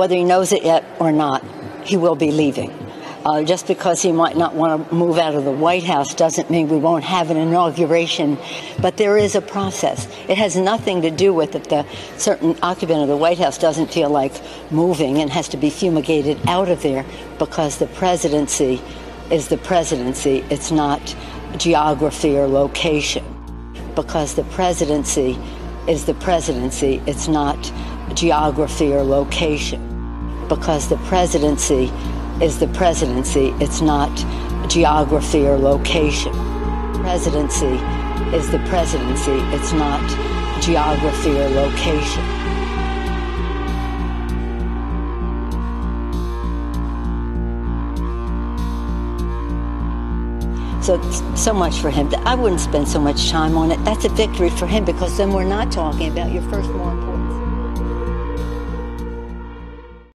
whether he knows it yet or not, he will be leaving. Uh, just because he might not want to move out of the White House doesn't mean we won't have an inauguration. But there is a process. It has nothing to do with that the certain occupant of the White House doesn't feel like moving and has to be fumigated out of there because the presidency is the presidency. It's not geography or location. Because the presidency is the presidency. It's not geography or location. Because the presidency is the presidency. It's not geography or location. Presidency is the presidency. It's not geography or location. So, so much for him. I wouldn't spend so much time on it. That's a victory for him because then we're not talking about your first more important.